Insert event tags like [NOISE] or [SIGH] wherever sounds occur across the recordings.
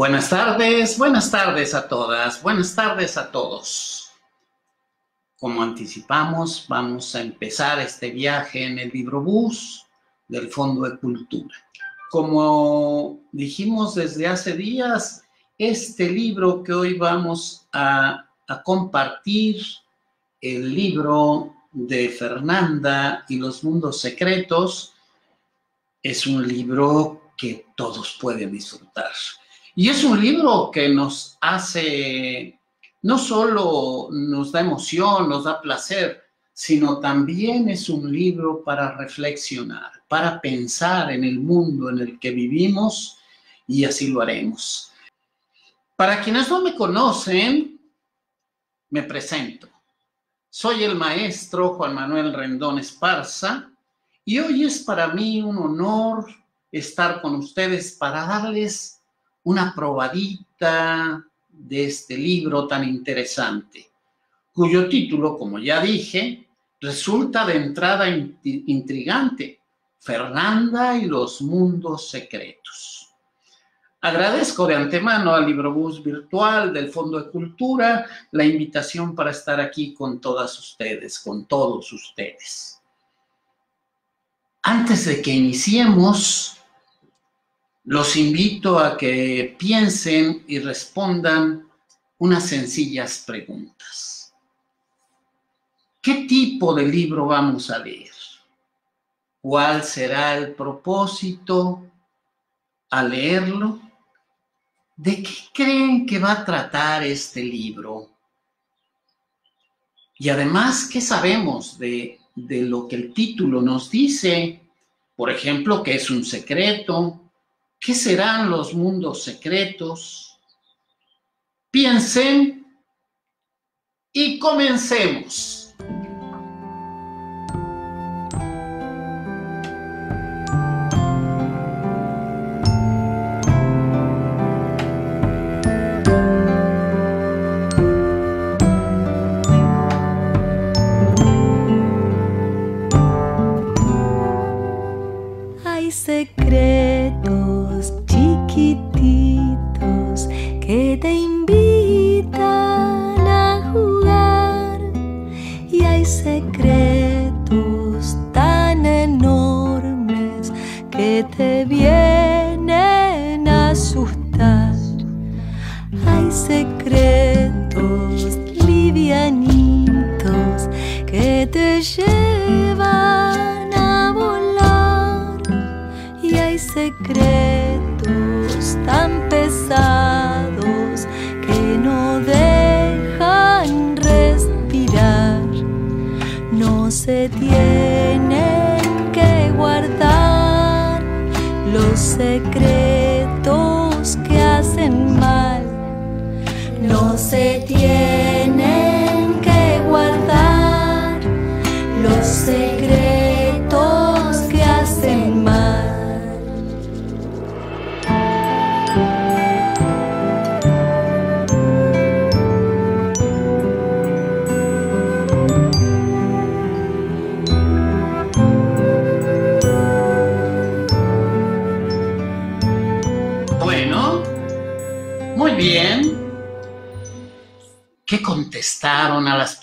Buenas tardes, buenas tardes a todas, buenas tardes a todos. Como anticipamos, vamos a empezar este viaje en el librobús del Fondo de Cultura. Como dijimos desde hace días, este libro que hoy vamos a, a compartir, el libro de Fernanda y los mundos secretos, es un libro que todos pueden disfrutar. Y es un libro que nos hace, no solo nos da emoción, nos da placer, sino también es un libro para reflexionar, para pensar en el mundo en el que vivimos y así lo haremos. Para quienes no me conocen, me presento. Soy el maestro Juan Manuel Rendón Esparza y hoy es para mí un honor estar con ustedes para darles una probadita de este libro tan interesante, cuyo título, como ya dije, resulta de entrada intrigante, Fernanda y los mundos secretos. Agradezco de antemano al Librobús Virtual del Fondo de Cultura la invitación para estar aquí con todas ustedes, con todos ustedes. Antes de que iniciemos, los invito a que piensen y respondan unas sencillas preguntas. ¿Qué tipo de libro vamos a leer? ¿Cuál será el propósito al leerlo? ¿De qué creen que va a tratar este libro? Y además, ¿qué sabemos de, de lo que el título nos dice? Por ejemplo, que es un secreto, ¿Qué serán los mundos secretos? Piensen y comencemos.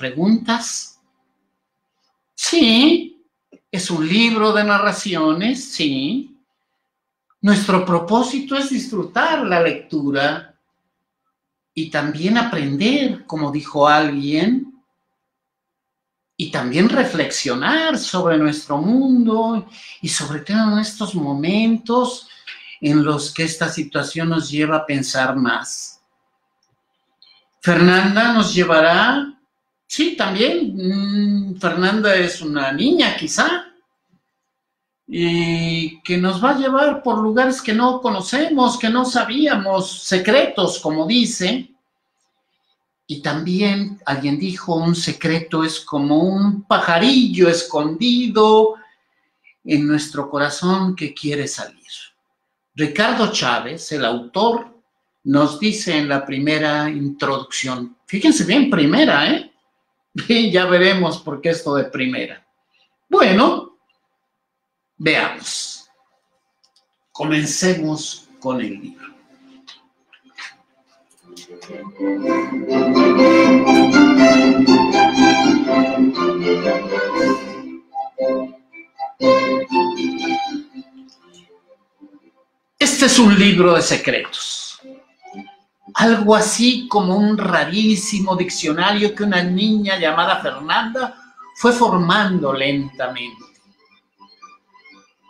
Preguntas? Sí, es un libro de narraciones, sí. Nuestro propósito es disfrutar la lectura y también aprender, como dijo alguien, y también reflexionar sobre nuestro mundo y sobre todo estos momentos en los que esta situación nos lleva a pensar más. Fernanda nos llevará, sí, también, mm, Fernanda es una niña quizá, y que nos va a llevar por lugares que no conocemos, que no sabíamos, secretos, como dice. Y también alguien dijo, un secreto es como un pajarillo escondido en nuestro corazón que quiere salir. Ricardo Chávez, el autor nos dice en la primera introducción. Fíjense bien, primera, ¿eh? [LAUGHS] Ya veremos por qué esto de primera. Bueno, veamos. Comencemos con el libro. Este es un libro de secretos. Algo así como un rarísimo diccionario que una niña llamada Fernanda fue formando lentamente.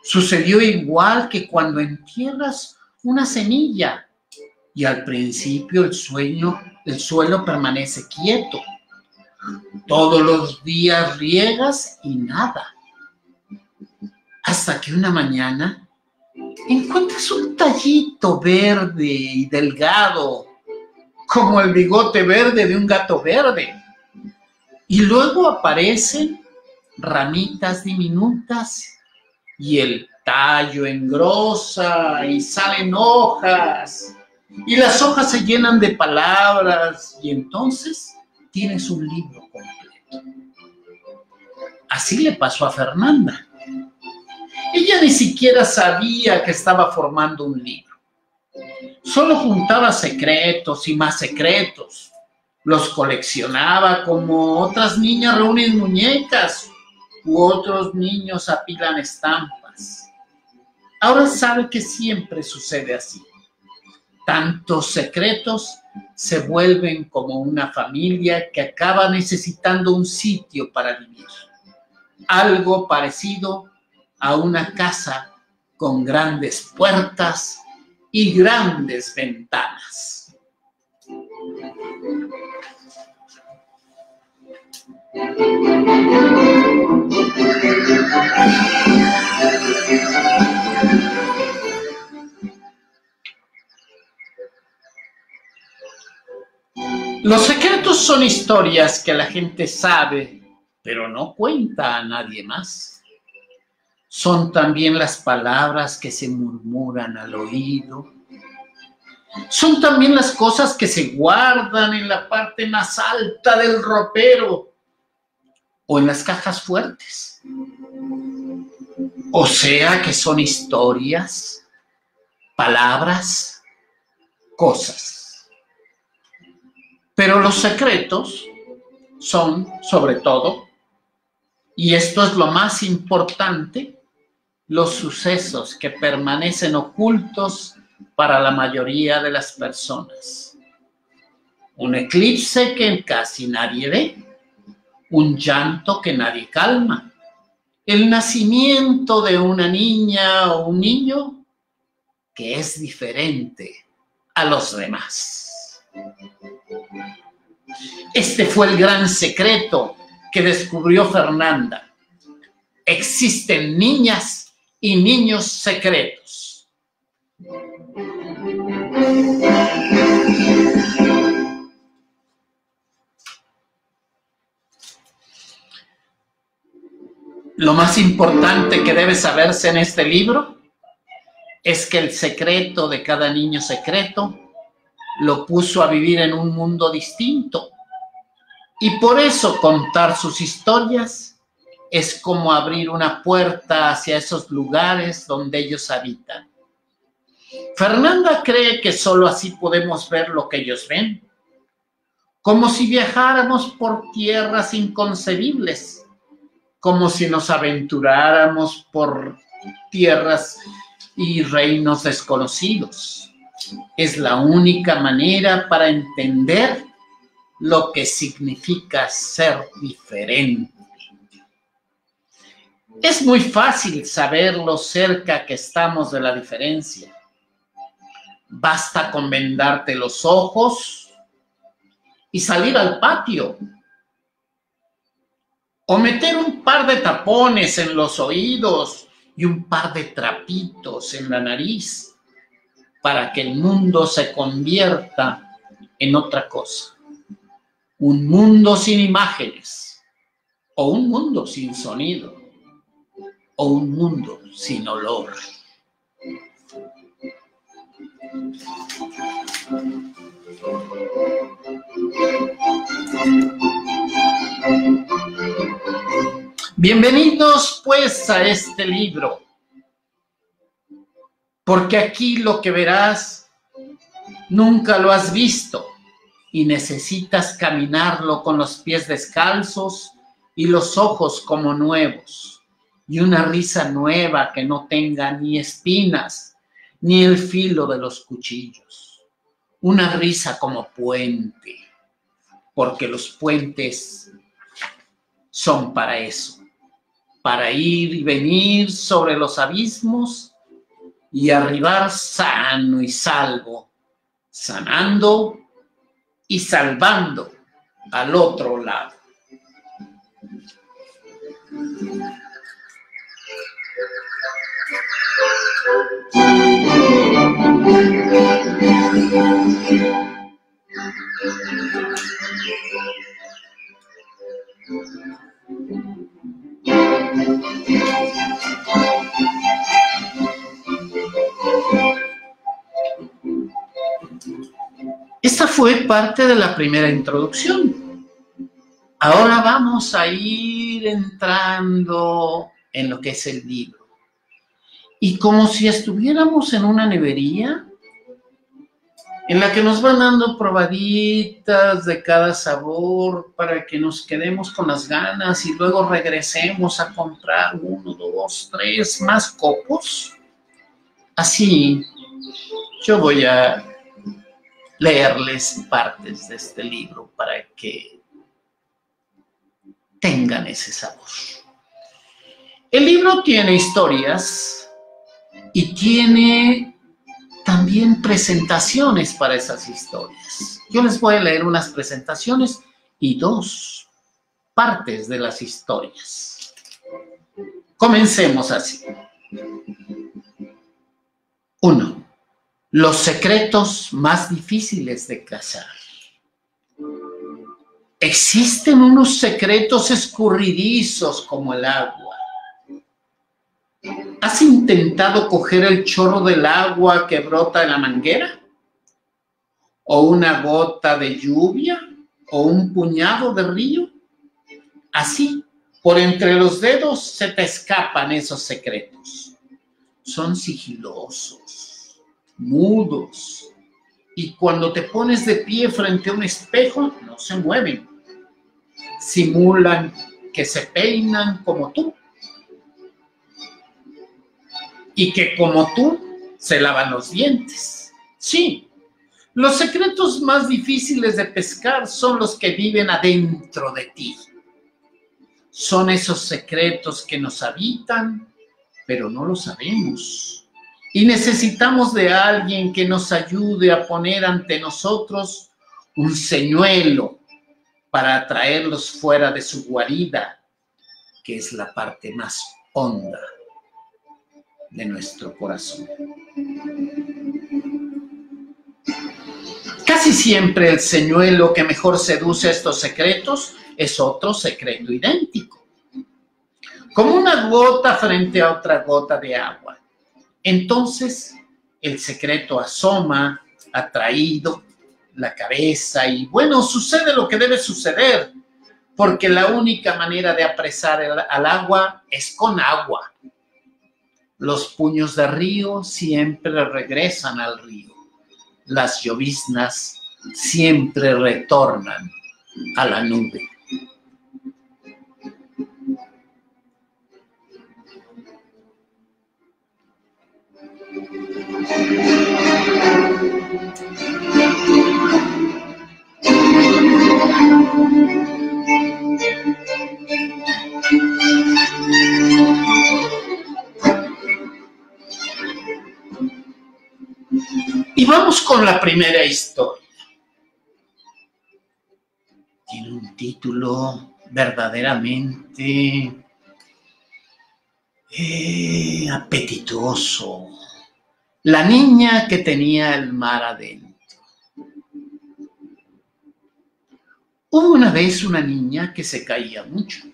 Sucedió igual que cuando entierras una semilla y al principio el sueño, el suelo permanece quieto. Todos los días riegas y nada. Hasta que una mañana encuentras un tallito verde y delgado, como el bigote verde de un gato verde. Y luego aparecen ramitas diminutas y el tallo engrosa y salen hojas y las hojas se llenan de palabras y entonces tienes un libro completo. Así le pasó a Fernanda. Ella ni siquiera sabía que estaba formando un libro. Solo juntaba secretos y más secretos. Los coleccionaba como otras niñas reúnen muñecas u otros niños apilan estampas. Ahora sabe que siempre sucede así. Tantos secretos se vuelven como una familia que acaba necesitando un sitio para vivir. Algo parecido a una casa con grandes puertas y grandes ventanas. Los secretos son historias que la gente sabe, pero no cuenta a nadie más. Son también las palabras que se murmuran al oído. Son también las cosas que se guardan en la parte más alta del ropero o en las cajas fuertes. O sea que son historias, palabras, cosas. Pero los secretos son, sobre todo, y esto es lo más importante, los sucesos que permanecen ocultos para la mayoría de las personas. Un eclipse que casi nadie ve, un llanto que nadie calma, el nacimiento de una niña o un niño que es diferente a los demás. Este fue el gran secreto que descubrió Fernanda. Existen niñas y niños secretos. Lo más importante que debe saberse en este libro es que el secreto de cada niño secreto lo puso a vivir en un mundo distinto. Y por eso contar sus historias es como abrir una puerta hacia esos lugares donde ellos habitan. Fernanda cree que solo así podemos ver lo que ellos ven, como si viajáramos por tierras inconcebibles como si nos aventuráramos por tierras y reinos desconocidos. Es la única manera para entender lo que significa ser diferente. Es muy fácil saber lo cerca que estamos de la diferencia. Basta con vendarte los ojos y salir al patio o meter un par de tapones en los oídos y un par de trapitos en la nariz para que el mundo se convierta en otra cosa. Un mundo sin imágenes, o un mundo sin sonido, o un mundo sin olor. Bienvenidos pues a este libro, porque aquí lo que verás nunca lo has visto y necesitas caminarlo con los pies descalzos y los ojos como nuevos, y una risa nueva que no tenga ni espinas ni el filo de los cuchillos, una risa como puente, porque los puentes son para eso, para ir y venir sobre los abismos y arribar sano y salvo, sanando y salvando al otro lado. Esta fue parte de la primera introducción. Ahora vamos a ir entrando en lo que es el libro. Y como si estuviéramos en una nevería, en la que nos van dando probaditas de cada sabor para que nos quedemos con las ganas y luego regresemos a comprar uno, dos, tres más copos. Así, yo voy a leerles partes de este libro para que tengan ese sabor. El libro tiene historias y tiene también presentaciones para esas historias. Yo les voy a leer unas presentaciones y dos partes de las historias. Comencemos así. Uno, los secretos más difíciles de cazar. Existen unos secretos escurridizos como el agua ¿Has intentado coger el chorro del agua que brota en la manguera? ¿O una gota de lluvia? ¿O un puñado de río? Así, por entre los dedos se te escapan esos secretos. Son sigilosos, mudos, y cuando te pones de pie frente a un espejo, no se mueven. Simulan que se peinan como tú y que como tú se lavan los dientes. Sí, los secretos más difíciles de pescar son los que viven adentro de ti. Son esos secretos que nos habitan, pero no lo sabemos. Y necesitamos de alguien que nos ayude a poner ante nosotros un señuelo para atraerlos fuera de su guarida, que es la parte más honda de nuestro corazón. Casi siempre el señuelo que mejor seduce estos secretos es otro secreto idéntico, como una gota frente a otra gota de agua. Entonces el secreto asoma, atraído, la cabeza y bueno, sucede lo que debe suceder, porque la única manera de apresar al agua es con agua. Los puños de río siempre regresan al río. Las lloviznas siempre retornan a la nube. Y vamos con la primera historia. Tiene un título verdaderamente eh, apetitoso. La niña que tenía el mar adentro. Hubo una vez una niña que se caía mucho.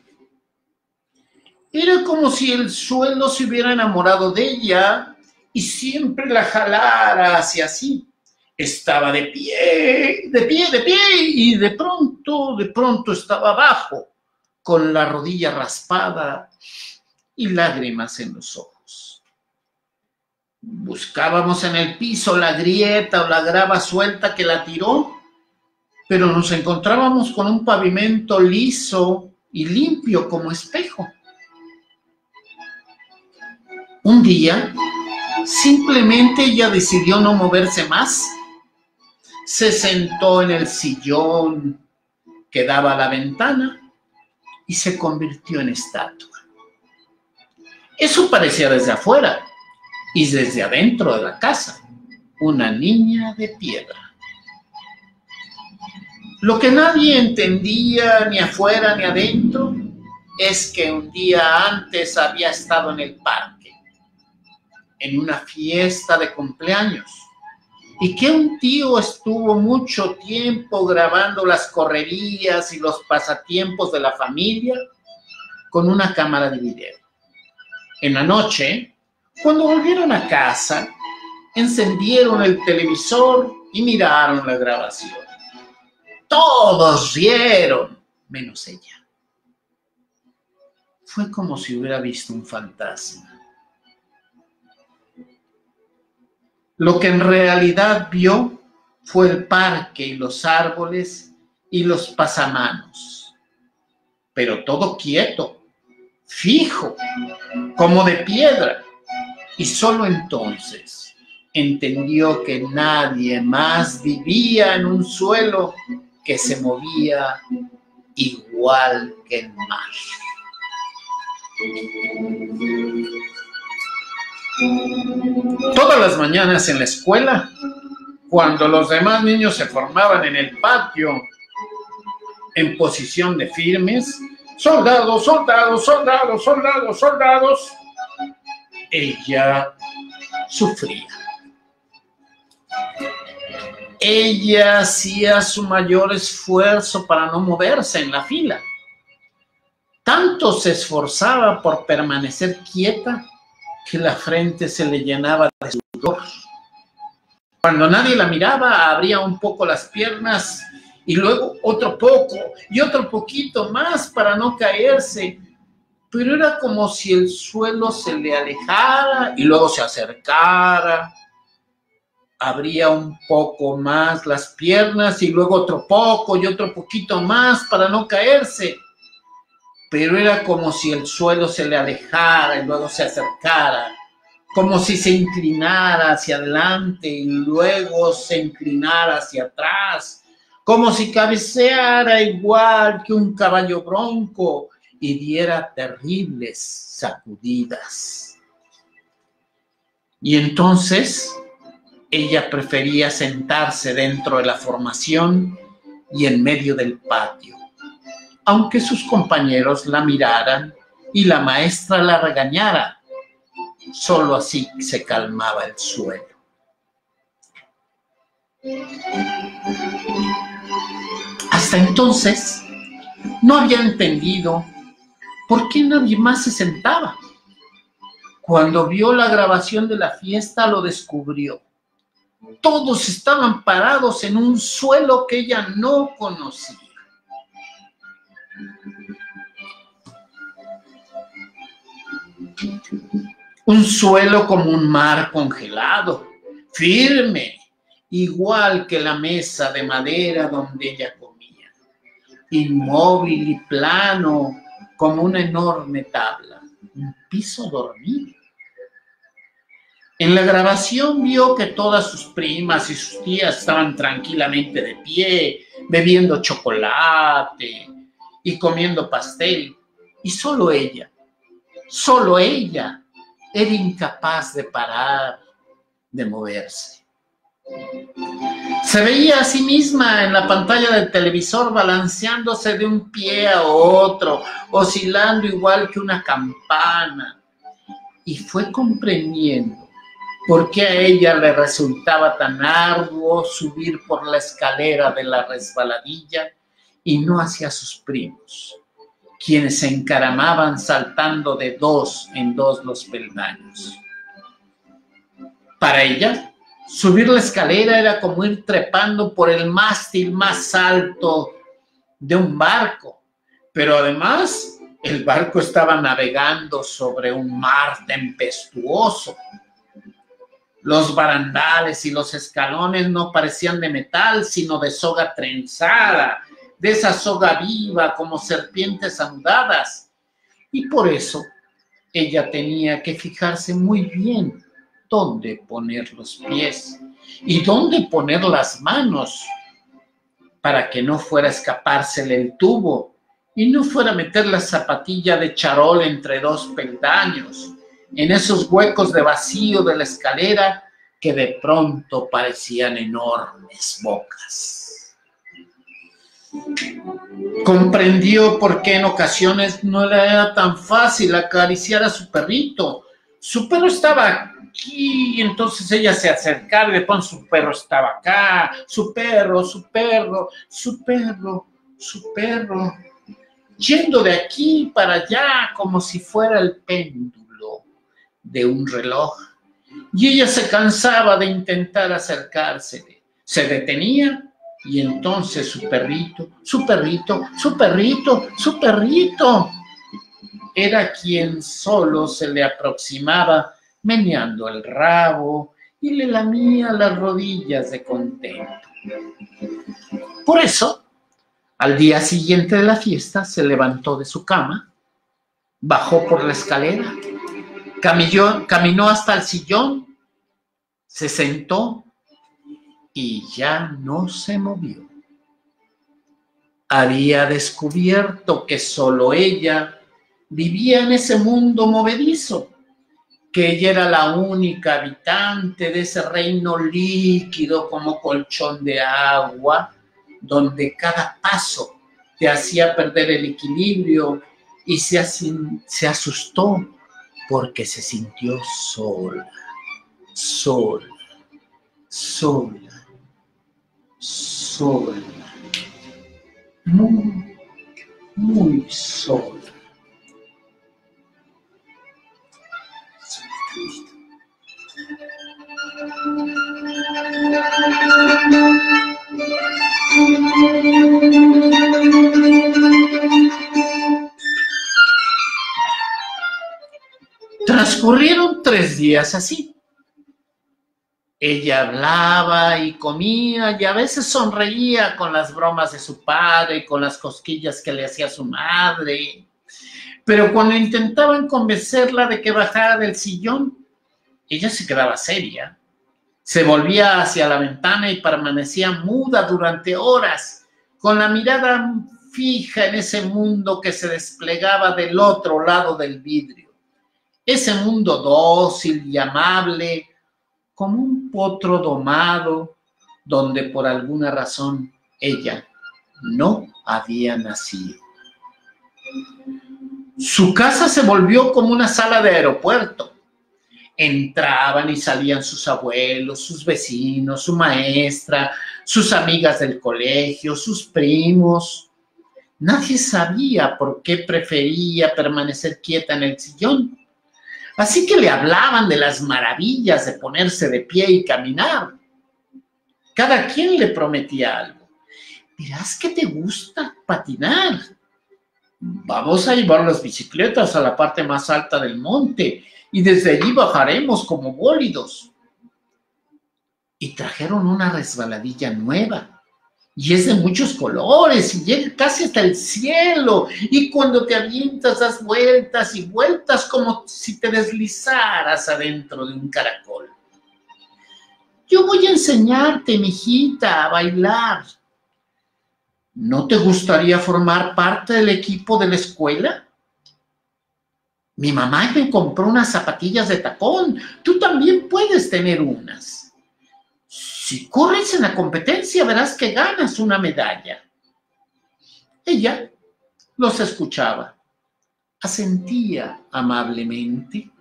Era como si el suelo se hubiera enamorado de ella y siempre la jalara hacia sí. Estaba de pie, de pie, de pie, y de pronto, de pronto estaba abajo, con la rodilla raspada y lágrimas en los ojos. Buscábamos en el piso la grieta o la grava suelta que la tiró, pero nos encontrábamos con un pavimento liso y limpio como espejo. Un día, simplemente ella decidió no moverse más. Se sentó en el sillón que daba a la ventana y se convirtió en estatua. Eso parecía desde afuera y desde adentro de la casa, una niña de piedra. Lo que nadie entendía ni afuera ni adentro es que un día antes había estado en el parque, en una fiesta de cumpleaños, y que un tío estuvo mucho tiempo grabando las correrías y los pasatiempos de la familia con una cámara de video. En la noche, cuando volvieron a casa, encendieron el televisor y miraron la grabación. Todos rieron, menos ella. Fue como si hubiera visto un fantasma. Lo que en realidad vio fue el parque y los árboles y los pasamanos, pero todo quieto, fijo, como de piedra. Y solo entonces entendió que nadie más vivía en un suelo que se movía igual que el mar. Todas las mañanas en la escuela, cuando los demás niños se formaban en el patio en posición de firmes, soldados, soldados, soldados, soldados, soldados, ella sufría ella hacía su mayor esfuerzo para no moverse en la fila. Tanto se esforzaba por permanecer quieta que la frente se le llenaba de sudor. Cuando nadie la miraba, abría un poco las piernas y luego otro poco y otro poquito más para no caerse. Pero era como si el suelo se le alejara y luego se acercara abría un poco más las piernas y luego otro poco y otro poquito más para no caerse. Pero era como si el suelo se le alejara y luego se acercara, como si se inclinara hacia adelante y luego se inclinara hacia atrás, como si cabeceara igual que un caballo bronco y diera terribles sacudidas. Y entonces ella prefería sentarse dentro de la formación y en medio del patio, aunque sus compañeros la miraran y la maestra la regañara. Solo así se calmaba el suelo. Hasta entonces no había entendido por qué nadie más se sentaba. Cuando vio la grabación de la fiesta lo descubrió todos estaban parados en un suelo que ella no conocía. Un suelo como un mar congelado, firme, igual que la mesa de madera donde ella comía, inmóvil y plano como una enorme tabla, un piso dormido. En la grabación vio que todas sus primas y sus tías estaban tranquilamente de pie, bebiendo chocolate y comiendo pastel. Y solo ella, solo ella era incapaz de parar, de moverse. Se veía a sí misma en la pantalla del televisor balanceándose de un pie a otro, oscilando igual que una campana. Y fue comprendiendo ¿Por qué a ella le resultaba tan arduo subir por la escalera de la resbaladilla y no hacia sus primos, quienes se encaramaban saltando de dos en dos los peldaños? Para ella, subir la escalera era como ir trepando por el mástil más alto de un barco, pero además el barco estaba navegando sobre un mar tempestuoso Los barandales y los escalones no parecían de metal, sino de soga trenzada, de esa soga viva como serpientes anudadas. Y por eso ella tenía que fijarse muy bien dónde poner los pies y dónde poner las manos para que no fuera a escapársele el tubo y no fuera a meter la zapatilla de charol entre dos peldaños en esos huecos de vacío de la escalera que de pronto parecían enormes bocas. Comprendió por qué en ocasiones no le era tan fácil acariciar a su perrito. Su perro estaba aquí, entonces ella se acercaba y de pronto su perro estaba acá, su perro, su perro, su perro, su perro, yendo de aquí para allá como si fuera el péndulo de un reloj. Y ella se cansaba de intentar acercársele. Se detenía y entonces su perrito, su perrito, su perrito, su perrito, era quien solo se le aproximaba meneando el rabo y le lamía las rodillas de contento. Por eso, al día siguiente de la fiesta, se levantó de su cama, bajó por la escalera caminó hasta el sillón, se sentó y ya no se movió. Había descubierto que solo ella vivía en ese mundo movedizo, que ella era la única habitante de ese reino líquido como colchón de agua, donde cada paso te hacía perder el equilibrio y se, se asustó porque se sintió sola, sola, sola, sola, muy, muy sola. Transcurrieron tres días así. Ella hablaba y comía y a veces sonreía con las bromas de su padre y con las cosquillas que le hacía su madre. Pero cuando intentaban convencerla de que bajara del sillón, ella se quedaba seria. Se volvía hacia la ventana y permanecía muda durante horas, con la mirada fija en ese mundo que se desplegaba del otro lado del vidrio ese mundo dócil y amable, como un potro domado, donde por alguna razón ella no había nacido. Su casa se volvió como una sala de aeropuerto. Entraban y salían sus abuelos, sus vecinos, su maestra, sus amigas del colegio, sus primos. Nadie sabía por qué prefería permanecer quieta en el sillón Así que le hablaban de las maravillas de ponerse de pie y caminar. Cada quien le prometía algo. Dirás que te gusta patinar. Vamos a llevar las bicicletas a la parte más alta del monte y desde allí bajaremos como bólidos. Y trajeron una resbaladilla nueva y es de muchos colores y llega casi hasta el cielo. Y cuando te avientas, das vueltas y vueltas como si te deslizaras adentro de un caracol. Yo voy a enseñarte, mijita, a bailar. ¿No te gustaría formar parte del equipo de la escuela? Mi mamá me compró unas zapatillas de tacón. Tú también puedes tener unas. Si corres en la competencia, verás que ganas una medalla. Ella los escuchaba, asentía amablemente,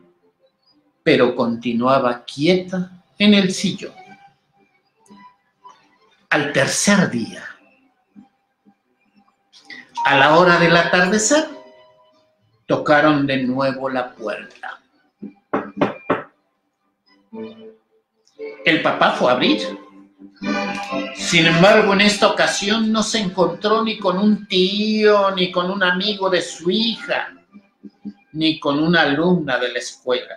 pero continuaba quieta en el sillón. Al tercer día, a la hora del atardecer, tocaron de nuevo la puerta. El papá fue a abrir. Sin embargo, en esta ocasión no se encontró ni con un tío, ni con un amigo de su hija, ni con una alumna de la escuela.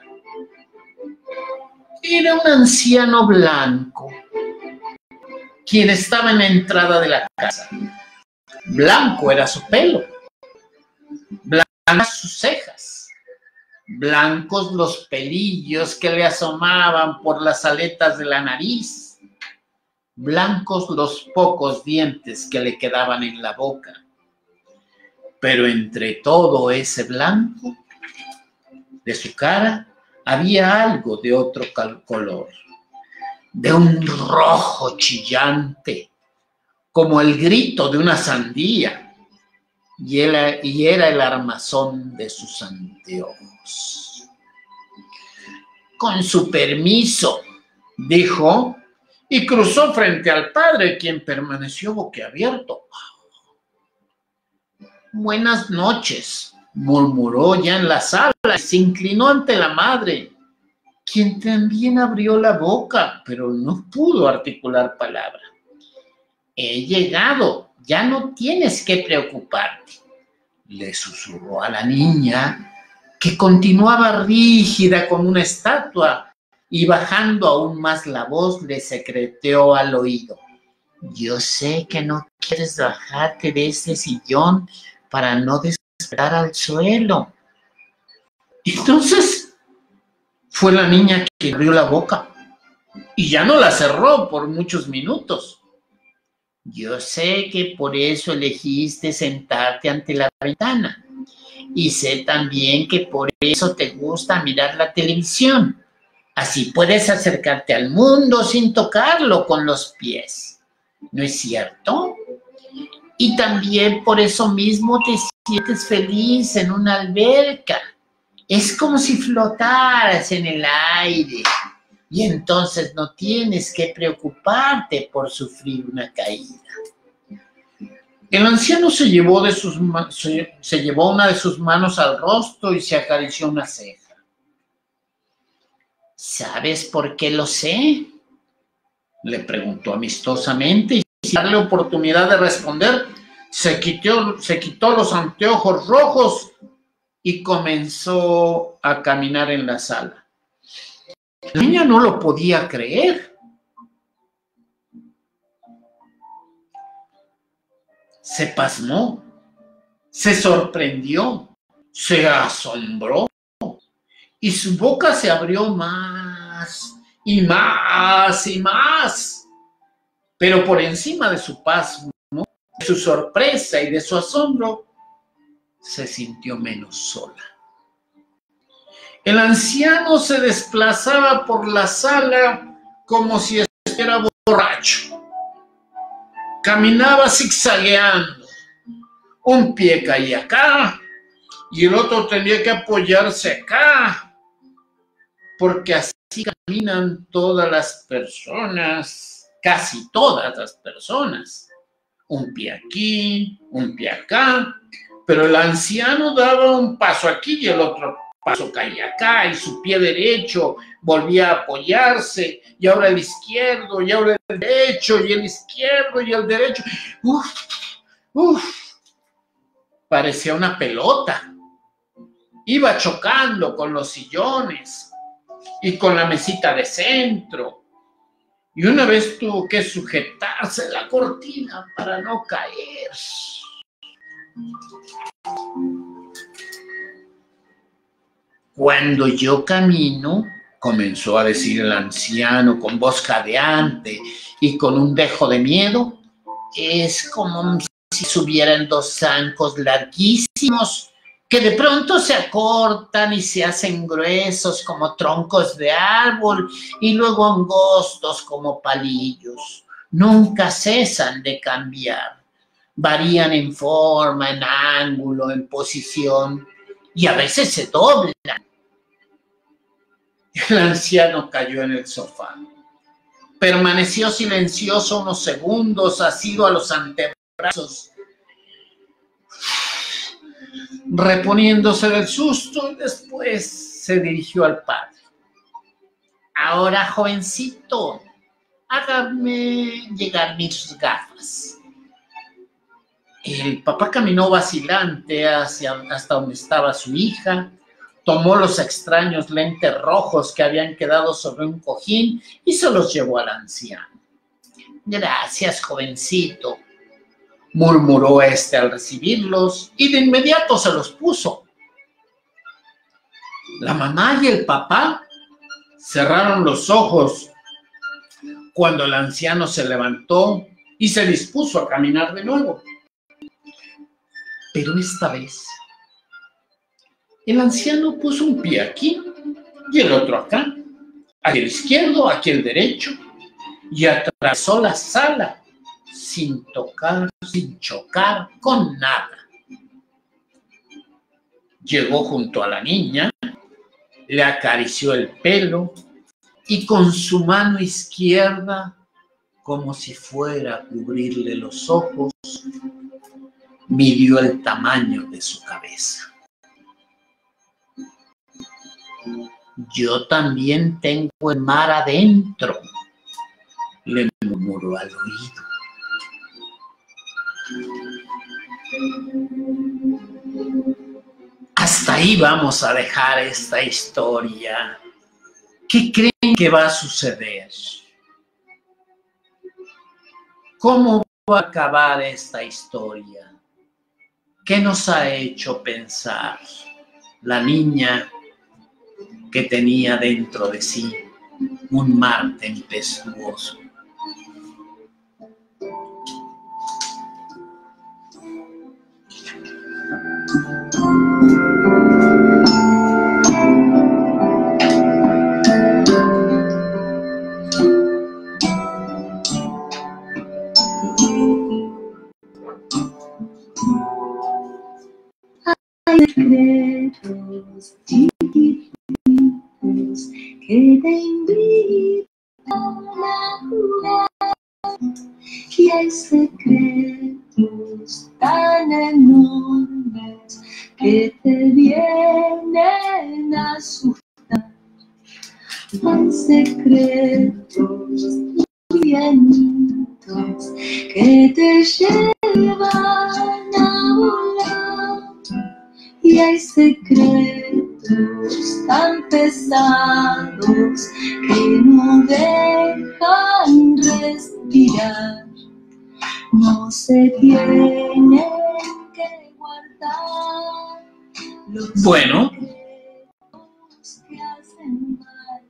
era un anciano blanco quien estaba en la entrada de la casa. Blanco era su pelo, blancas sus cejas, blancos los pelillos que le asomaban por las aletas de la nariz, blancos los pocos dientes que le quedaban en la boca. Pero entre todo ese blanco de su cara había algo de otro color, de un rojo chillante, como el grito de una sandía, y era, el armazón de sus anteojos. Con su permiso, dijo, y cruzó frente al padre, quien permaneció boquiabierto. Buenas noches, murmuró ya en la sala y se inclinó ante la madre, quien también abrió la boca, pero no pudo articular palabra. He llegado, ya no tienes que preocuparte, le susurró a la niña, que continuaba rígida como una estatua y bajando aún más la voz le secreteó al oído. Yo sé que no quieres bajarte de ese sillón para no despertar al suelo. Entonces fue la niña que abrió la boca y ya no la cerró por muchos minutos. Yo sé que por eso elegiste sentarte ante la ventana y sé también que por eso te gusta mirar la televisión. Así puedes acercarte al mundo sin tocarlo con los pies. ¿No es cierto? Y también por eso mismo te sientes feliz en una alberca es como si flotaras en el aire y entonces no tienes que preocuparte por sufrir una caída. El anciano se llevó, de sus, se llevó una de sus manos al rostro y se acarició una ceja. ¿Sabes por qué lo sé? Le preguntó amistosamente y sin darle oportunidad de responder, se quitó, se quitó los anteojos rojos y comenzó a caminar en la sala. La niña no lo podía creer. Se pasmó, se sorprendió, se asombró y su boca se abrió más y más y más. Pero por encima de su pasmo, de su sorpresa y de su asombro, se sintió menos sola. El anciano se desplazaba por la sala como si estuviera borracho. Caminaba zigzagueando. Un pie caía acá y el otro tenía que apoyarse acá, porque así caminan todas las personas, casi todas las personas. Un pie aquí, un pie acá, pero el anciano daba un paso aquí y el otro paso caía acá y su pie derecho volvía a apoyarse y ahora el izquierdo y ahora el derecho y el izquierdo y el derecho. Uf, uf, parecía una pelota. Iba chocando con los sillones y con la mesita de centro. Y una vez tuvo que sujetarse la cortina para no caer. Cuando yo camino, comenzó a decir el anciano con voz jadeante y con un dejo de miedo, es como si subieran dos zancos larguísimos que de pronto se acortan y se hacen gruesos como troncos de árbol y luego angostos como palillos. Nunca cesan de cambiar varían en forma, en ángulo, en posición y a veces se doblan. [LAUGHS] El anciano cayó en el sofá. Permaneció silencioso unos segundos, asido a los antebrazos, reponiéndose del susto y después se dirigió al padre. Ahora, jovencito, hágame llegar mis gafas. El papá caminó vacilante hacia, hasta donde estaba su hija, tomó los extraños lentes rojos que habían quedado sobre un cojín y se los llevó al anciano. Gracias, jovencito, murmuró éste al recibirlos y de inmediato se los puso. La mamá y el papá cerraron los ojos cuando el anciano se levantó y se dispuso a caminar de nuevo. Pero esta vez, el anciano puso un pie aquí y el otro acá, aquí el izquierdo, aquí el derecho, y atravesó la sala sin tocar, sin chocar con nada. Llegó junto a la niña, le acarició el pelo y con su mano izquierda, como si fuera a cubrirle los ojos, midió el tamaño de su cabeza. Yo también tengo el mar adentro, le murmuró al oído. Hasta ahí vamos a dejar esta historia. ¿Qué creen que va a suceder? ¿Cómo va a acabar esta historia? ¿Qué nos ha hecho pensar la niña que tenía dentro de sí un mar tempestuoso? Que te invitan a jugar. Y hay secretos tan enormes que te vienen a asustar. Hay secretos infinitos que te llevan a volar y hay secretos tan pesados dejan respirar. No se tienen que guardar los Bueno. que hacen mal.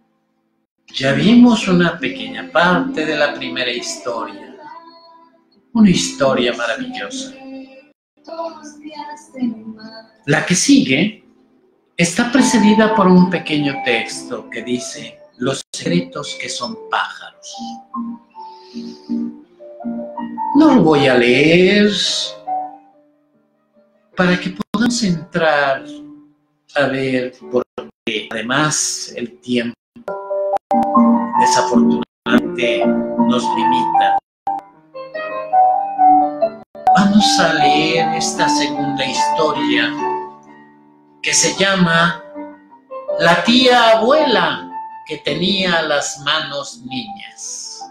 Ya vimos una pequeña parte de la primera historia. Una historia maravillosa. La que sigue está precedida por un pequeño texto que dice los secretos que son pájaros. No lo voy a leer para que podamos entrar a ver porque además el tiempo desafortunadamente nos limita. Vamos a leer esta segunda historia que se llama La tía abuela que tenía las manos niñas.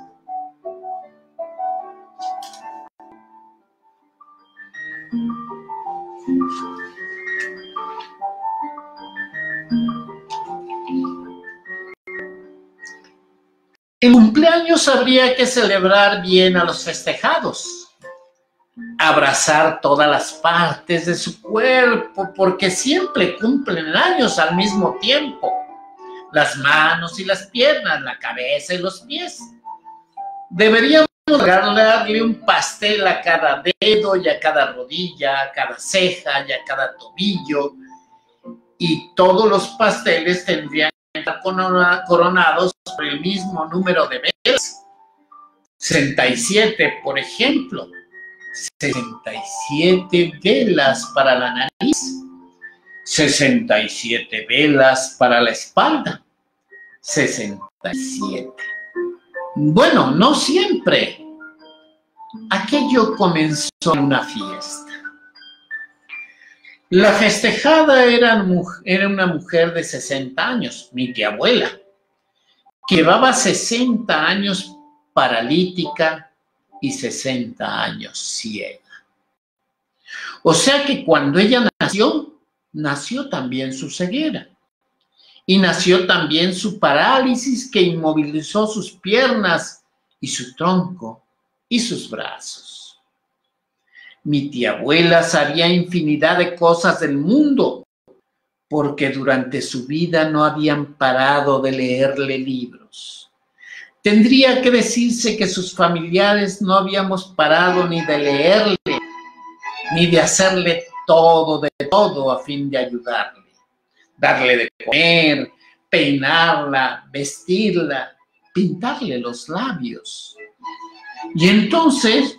El cumpleaños habría que celebrar bien a los festejados, abrazar todas las partes de su cuerpo, porque siempre cumplen años al mismo tiempo, las manos y las piernas, la cabeza y los pies. Deberíamos darle un pastel a cada dedo y a cada rodilla, a cada ceja y a cada tobillo, y todos los pasteles tendrían que estar corona- coronados por el mismo número de velas. 67, por ejemplo. 67 velas para la nariz. 67 velas para la espalda. 67. Bueno, no siempre. Aquello comenzó en una fiesta. La festejada era, era una mujer de 60 años, mi tía abuela, que llevaba 60 años paralítica y 60 años ciega. O sea que cuando ella nació, nació también su ceguera. Y nació también su parálisis que inmovilizó sus piernas y su tronco y sus brazos. Mi tía abuela sabía infinidad de cosas del mundo, porque durante su vida no habían parado de leerle libros. Tendría que decirse que sus familiares no habíamos parado ni de leerle, ni de hacerle todo de todo a fin de ayudarle, darle de comer, peinarla, vestirla, pintarle los labios. Y entonces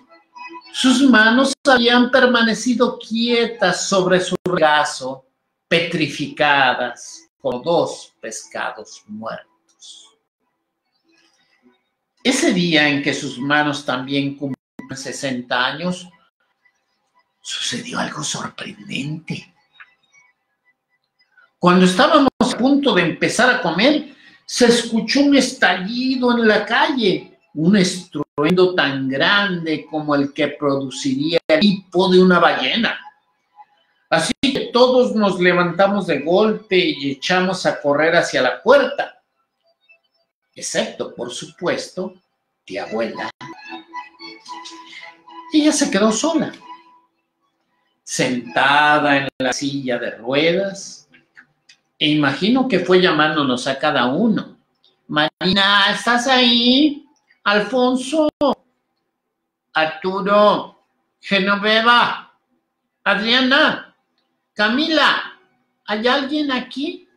sus manos habían permanecido quietas sobre su regazo, petrificadas como dos pescados muertos. Ese día en que sus manos también cumplieron 60 años, sucedió algo sorprendente. Cuando estábamos a punto de empezar a comer, se escuchó un estallido en la calle, un estruendo tan grande como el que produciría el hipo de una ballena. Así que todos nos levantamos de golpe y echamos a correr hacia la puerta, excepto, por supuesto, mi abuela. Ella se quedó sola sentada en la silla de ruedas, e imagino que fue llamándonos a cada uno. Marina, ¿estás ahí? Alfonso, Arturo, Genoveva, Adriana, Camila, ¿hay alguien aquí?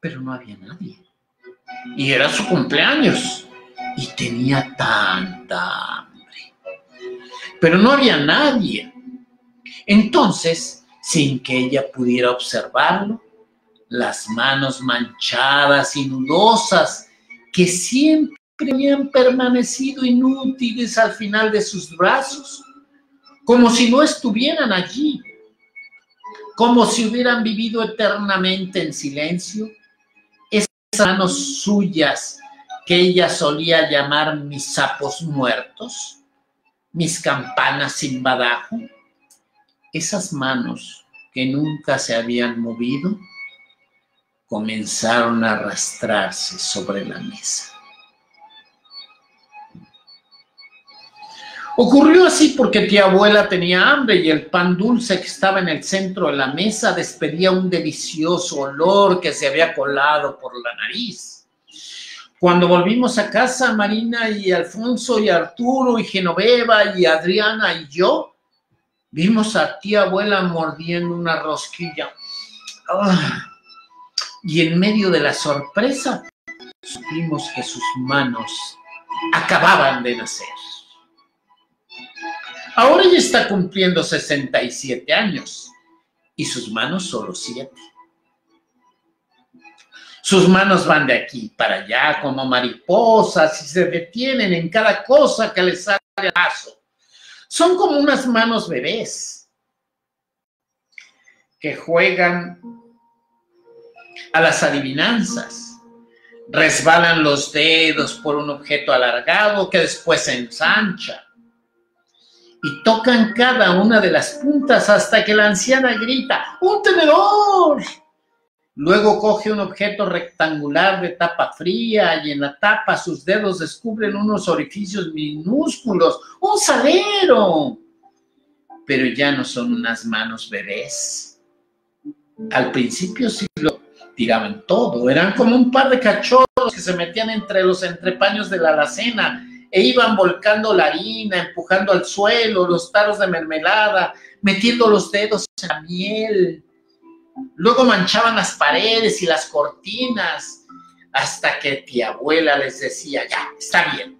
Pero no había nadie. Y era su cumpleaños. Y tenía tanta hambre. Pero no había nadie. Entonces, sin que ella pudiera observarlo, las manos manchadas y nudosas que siempre habían permanecido inútiles al final de sus brazos, como si no estuvieran allí, como si hubieran vivido eternamente en silencio, esas manos suyas que ella solía llamar mis sapos muertos, mis campanas sin badajo, esas manos que nunca se habían movido comenzaron a arrastrarse sobre la mesa. Ocurrió así porque tía abuela tenía hambre y el pan dulce que estaba en el centro de la mesa despedía un delicioso olor que se había colado por la nariz. Cuando volvimos a casa, Marina y Alfonso y Arturo y Genoveva y Adriana y yo Vimos a tía abuela mordiendo una rosquilla. Ah, y en medio de la sorpresa, supimos que sus manos acababan de nacer. Ahora ella está cumpliendo 67 años y sus manos solo 7. Sus manos van de aquí para allá como mariposas y se detienen en cada cosa que les sale al paso son como unas manos bebés que juegan a las adivinanzas. Resbalan los dedos por un objeto alargado que después se ensancha. Y tocan cada una de las puntas hasta que la anciana grita, ¡un tenedor! Luego coge un objeto rectangular de tapa fría y en la tapa sus dedos descubren unos orificios minúsculos, un salero. Pero ya no son unas manos bebés. Al principio sí lo tiraban todo, eran como un par de cachorros que se metían entre los entrepaños de la alacena e iban volcando la harina, empujando al suelo los taros de mermelada, metiendo los dedos en la miel Luego manchaban las paredes y las cortinas hasta que tía abuela les decía, ya, está bien.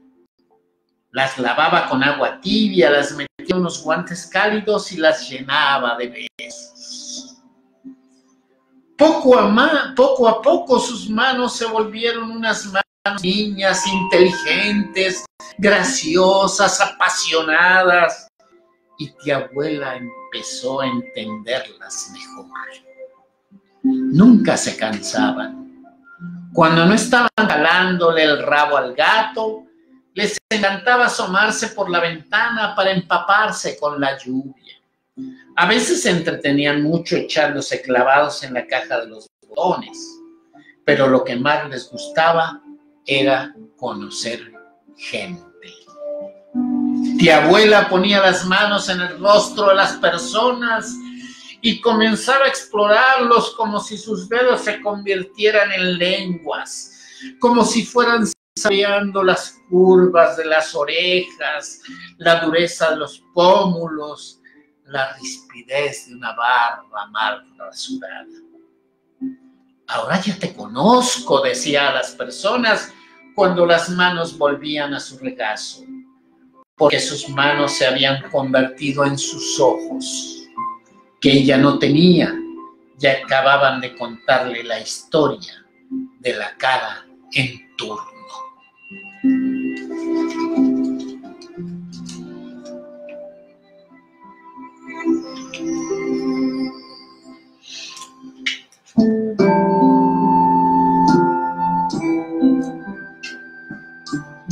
Las lavaba con agua tibia, las metía unos guantes cálidos y las llenaba de besos. Poco a, poco a poco sus manos se volvieron unas manos niñas, inteligentes, graciosas, apasionadas, y tía abuela empezó a entenderlas mejor nunca se cansaban. Cuando no estaban jalándole el rabo al gato, les encantaba asomarse por la ventana para empaparse con la lluvia. A veces se entretenían mucho echándose clavados en la caja de los botones, pero lo que más les gustaba era conocer gente. Tía abuela ponía las manos en el rostro de las personas y comenzaba a explorarlos como si sus dedos se convirtieran en lenguas, como si fueran sabiendo las curvas de las orejas, la dureza de los pómulos, la rispidez de una barba mal rasurada. Ahora ya te conozco, decía a las personas cuando las manos volvían a su regazo, porque sus manos se habían convertido en sus ojos, que ella no tenía, ya acababan de contarle la historia de la cara en turno.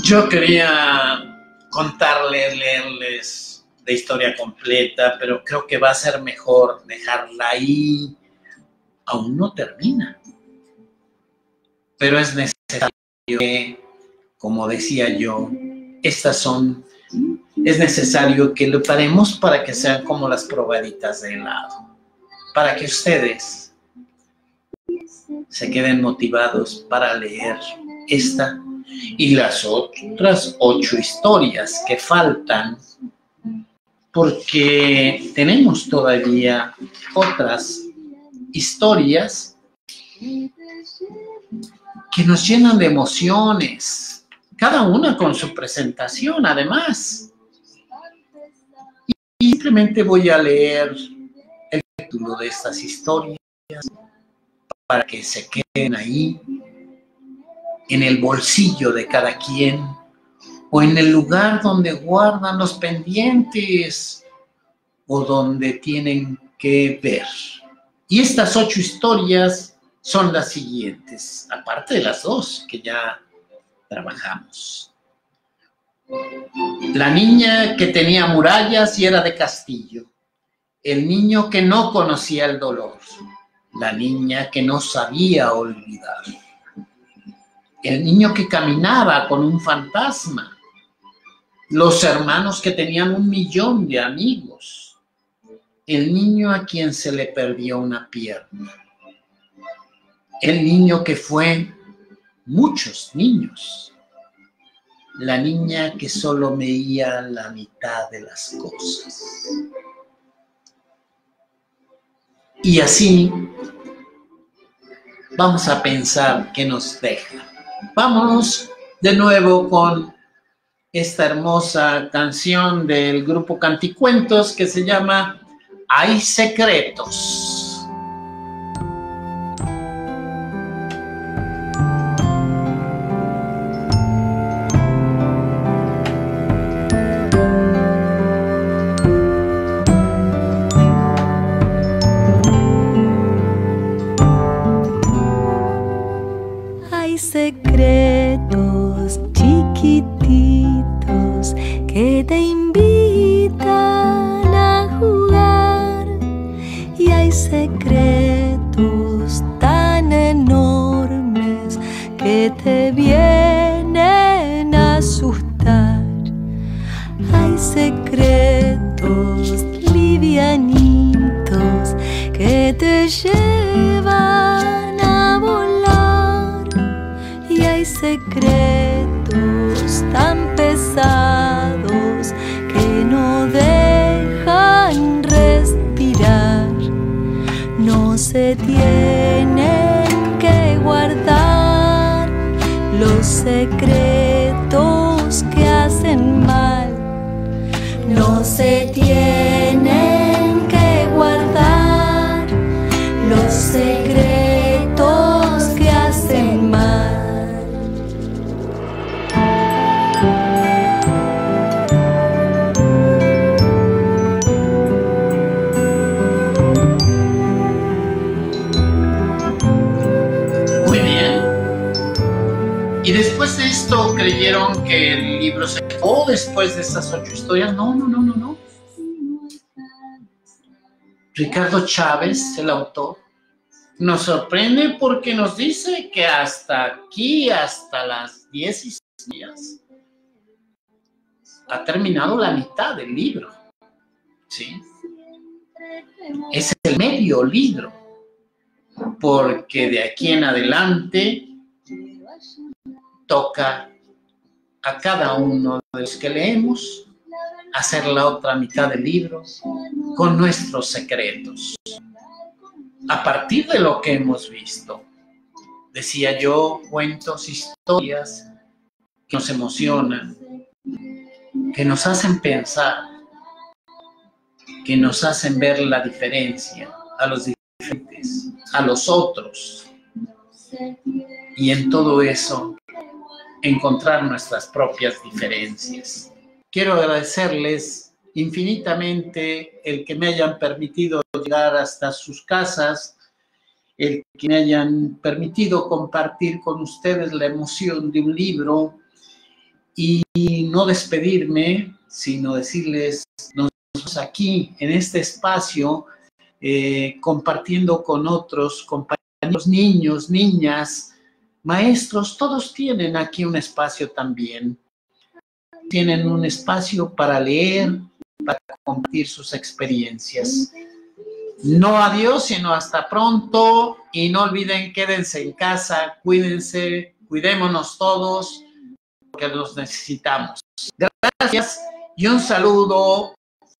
Yo quería contarles, leerles de historia completa, pero creo que va a ser mejor dejarla ahí. Aún no termina. Pero es necesario que, como decía yo, estas son, es necesario que lo paremos para que sean como las probaditas de helado, para que ustedes se queden motivados para leer esta y las otras ocho historias que faltan, porque tenemos todavía otras historias que nos llenan de emociones, cada una con su presentación además. Y simplemente voy a leer el título de estas historias para que se queden ahí en el bolsillo de cada quien o en el lugar donde guardan los pendientes o donde tienen que ver. Y estas ocho historias son las siguientes, aparte de las dos que ya trabajamos. La niña que tenía murallas y era de castillo. El niño que no conocía el dolor. La niña que no sabía olvidar el niño que caminaba con un fantasma, los hermanos que tenían un millón de amigos, el niño a quien se le perdió una pierna, el niño que fue muchos niños, la niña que solo veía la mitad de las cosas. Y así vamos a pensar qué nos deja. Vámonos de nuevo con esta hermosa canción del grupo Canticuentos que se llama Hay secretos. Después de estas ocho historias. No, no, no, no, no. Ricardo Chávez, el autor, Nos sorprende porque nos dice que hasta aquí, hasta las 10 días, ha terminado la mitad del libro. ¿Sí? Es el medio libro, porque de aquí en adelante toca a cada uno de los que leemos hacer la otra mitad del libro con nuestros secretos a partir de lo que hemos visto. Decía yo, cuentos, historias que nos emocionan, que nos hacen pensar, que nos hacen ver la diferencia a los diferentes, a los otros. Y en todo eso, encontrar nuestras propias diferencias. Quiero agradecerles infinitamente el que me hayan permitido llegar hasta sus casas, el que me hayan permitido compartir con ustedes la emoción de un libro y no despedirme, sino decirles, nos aquí en este espacio eh, compartiendo con otros compañeros, niños, niñas, maestros, todos tienen aquí un espacio también. Tienen un espacio para leer, para compartir sus experiencias. No adiós, sino hasta pronto. Y no olviden, quédense en casa, cuídense, cuidémonos todos, porque los necesitamos. Gracias y un saludo.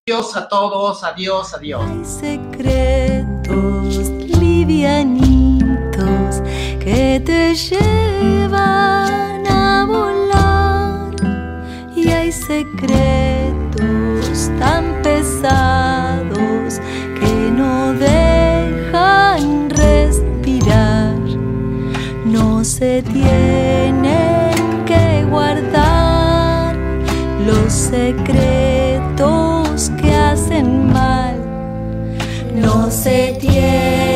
Adiós a todos, adiós, adiós. Secretos que te llevan a volar y hay secretos tan pesados que no dejan respirar. No se tienen que guardar los secretos que hacen mal. No se tienen